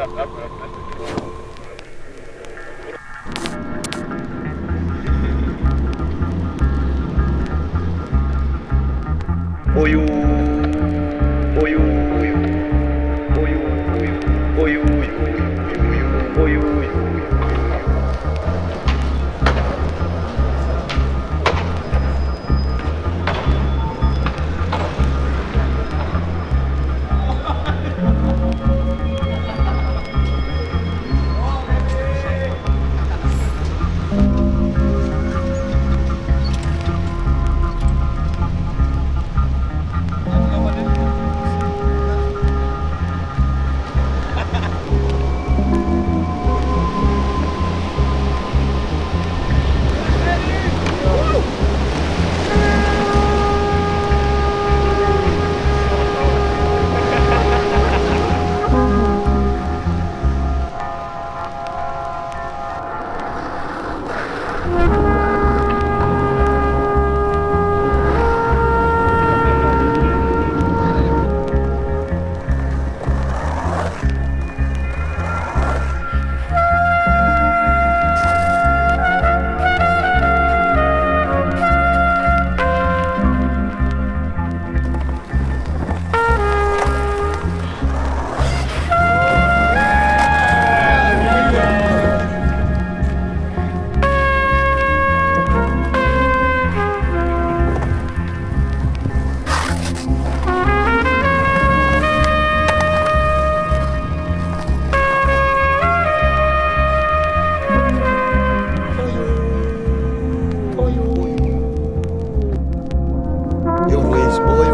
up, up, up. up. boy.